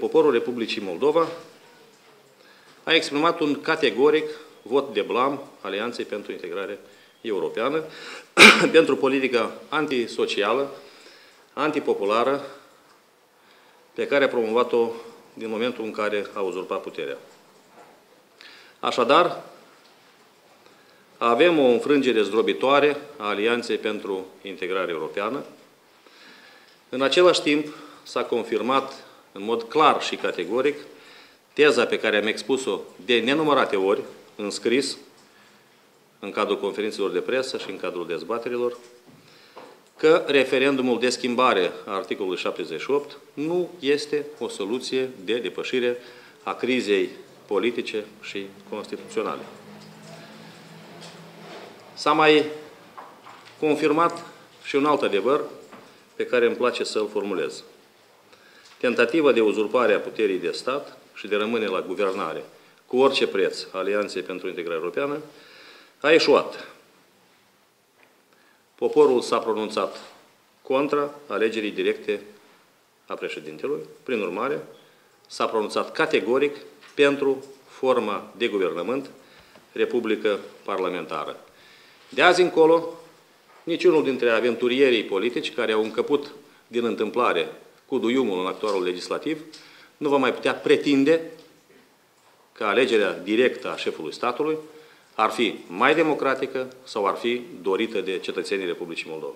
Poporul Republicii Moldova a exprimat un categoric vot de blam Alianței pentru Integrare Europeană pentru politica antisocială, antipopulară, pe care a promovat-o din momentul în care a uzurpat puterea. Așadar, avem o înfrângere zdrobitoare a Alianței pentru Integrare Europeană. În același timp, s-a confirmat în mod clar și categoric teza pe care am expus-o de nenumărate ori în scris, în cadrul conferințelor de presă și în cadrul dezbaterilor, că referendumul de schimbare a articolului 78 nu este o soluție de depășire a crizei politice și constituționale. S-a mai confirmat și un alt adevăr pe care îmi place să-l formulez. Tentativa de uzurpare a puterii de stat și de rămâne la guvernare cu orice preț Alianței pentru Integrare Europeană a eșuat. Poporul s-a pronunțat contra alegerii directe a președintelui. Prin urmare, s-a pronunțat categoric pentru forma de guvernământ Republică Parlamentară. De azi încolo, niciunul dintre aventurierii politici care au încăput din întâmplare cu duiumul în actualul legislativ nu va mai putea pretinde că alegerea directă a șefului statului ar fi mai democratică sau ar fi dorită de cetățenii Republicii Moldova.